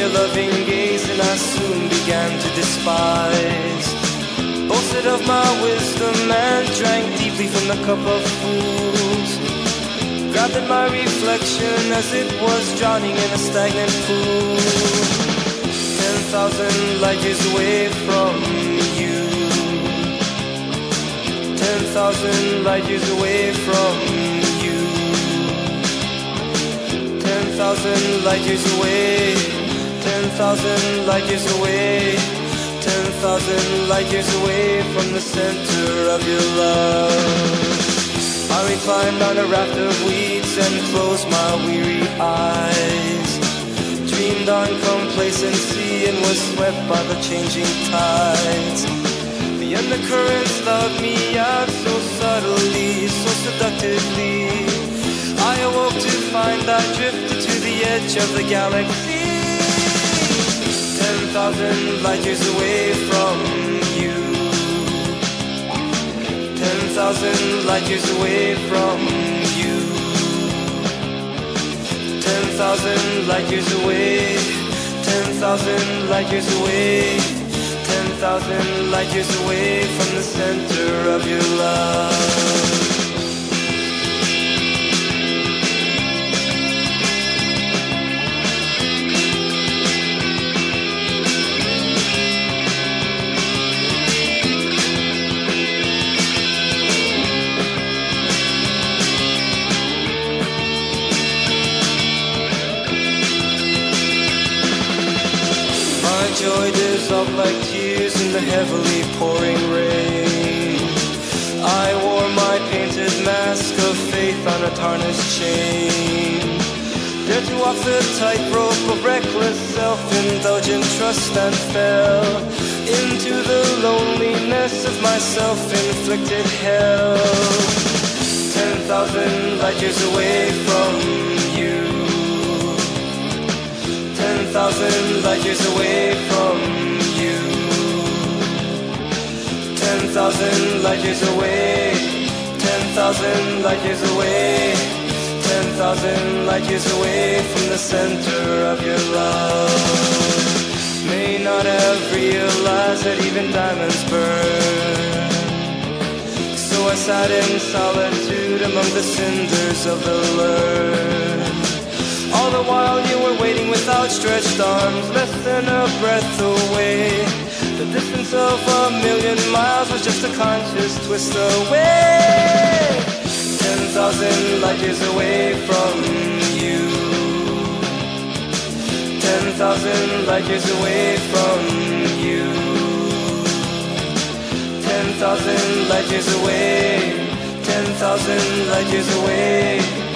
your loving gaze, and I soon began to despise. Boasted of my wisdom and drank deeply from the cup of fools. Grabbed at my reflection as it was drowning in a stagnant pool. Ten thousand light years away from you. Ten thousand light years away from you. Ten thousand light years away. Ten thousand light years away. Ten thousand light years away from the center of your love. I reclined on a raft of weeds and closed my weary eyes. Dreamed on complacency and was swept by the changing tides. The undercurrents loved me out so subtly, so seductively. I awoke to find I drifted to the edge of the galaxy. Thousand light years away from you. Ten thousand light years away from you. Ten thousand light years away. Ten thousand light years away. Ten thousand light years away from the center of your love. Joy dissolved like tears in the heavily pouring rain. I wore my painted mask of faith on a tarnished chain. Dared to walk the tightrope of reckless self-indulgent trust and fell into the loneliness of my self-inflicted hell. Ten thousand light years away from light years away from you. Ten thousand light years away. Ten thousand light years away. Ten thousand light years away from the center of your love. May not have realized that even diamonds burn. So I sat in solitude among the cinders of the learned. Outstretched arms, less than a breath away. The distance of a million miles was just a conscious twist away. Ten thousand light years away from you. Ten thousand light years away from you. Ten thousand light years away. Ten thousand light years away.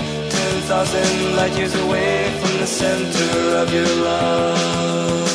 Thousand light years away from the center of your love.